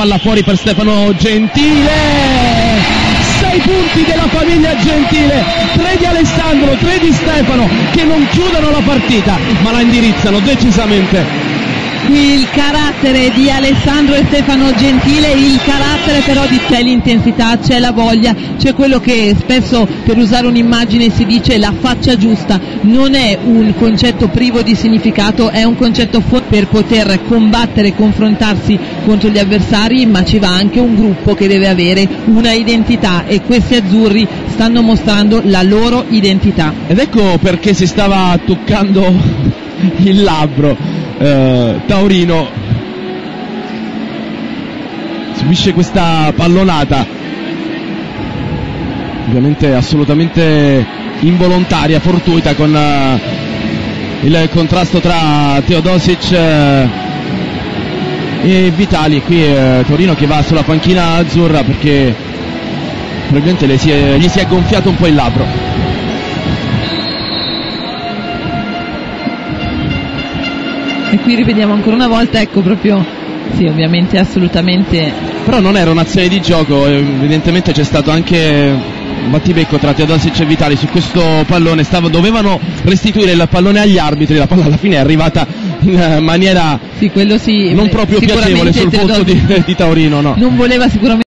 Palla fuori per Stefano Gentile. Sei punti della famiglia Gentile, tre di Alessandro, tre di Stefano che non chiudono la partita ma la indirizzano decisamente il carattere di Alessandro e Stefano Gentile, il carattere però di c'è l'intensità, c'è la voglia, c'è quello che spesso per usare un'immagine si dice la faccia giusta, non è un concetto privo di significato, è un concetto per poter combattere confrontarsi contro gli avversari, ma ci va anche un gruppo che deve avere una identità e questi azzurri stanno mostrando la loro identità. Ed ecco perché si stava toccando il labbro eh, Taurino. Subisce questa pallonata. Ovviamente assolutamente involontaria, fortuita con uh, il contrasto tra Teodosic uh, e Vitali. Qui uh, Torino che va sulla panchina azzurra perché probabilmente si è, gli si è gonfiato un po' il labbro e qui rivediamo ancora una volta ecco proprio sì ovviamente assolutamente però non era un'azione di gioco evidentemente c'è stato anche battibecco tra Teodosic e Vitali su questo pallone Stavo, dovevano restituire il pallone agli arbitri la palla alla fine è arrivata in maniera sì, sì, non proprio piacevole sul volto di, di Taurino no. non voleva sicuramente